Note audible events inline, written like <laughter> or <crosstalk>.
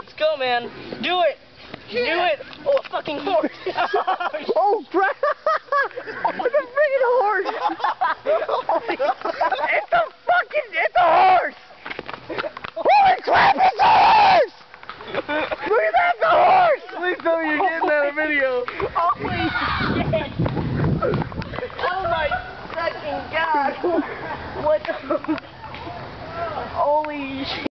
Let's go, man. Do it. Yeah. Do it. Oh, a fucking horse. oh, crap. Oh, it's a freaking horse. <laughs> it's a fucking, it's a horse. Holy crap, it's a horse. Look at that, the horse. Please tell me you're oh, getting that video. Holy shit. Oh, my fucking God. What the... <laughs> Holy shit.